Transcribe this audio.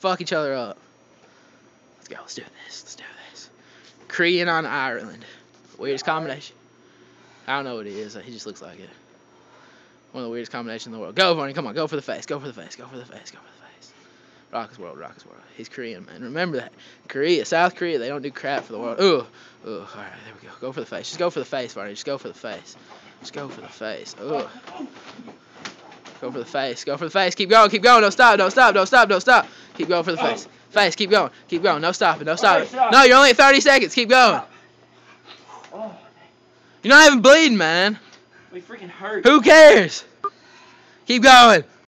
fuck each other up. Let's go. Let's do this. Let's do this. Korean on Ireland. Weirdest combination. I don't know what he is. He just looks like it. One of the weirdest combinations in the world. Go, Vernie. Come on. Go for the face. Go for the face. Go for the face. Go for the face. Rock his world. Rock his world. He's Korean, man. Remember that. Korea, South Korea, they don't do crap for the world. Ooh. Ooh. All right. There we go. Go for the face. Just go for the face, Vernie. Just go for the face. Just go for the face. Ooh. Go for the face. Go for the face. Keep going. Keep going. Don't stop. Don't stop. Don't stop. Don't stop. Keep going for the face. Oh. Face. Keep going. Keep going. No stopping. No stopping. No, you're only at 30 seconds. Keep going. Oh, You're not even bleeding, man. we freaking hurt. Who cares? Keep going.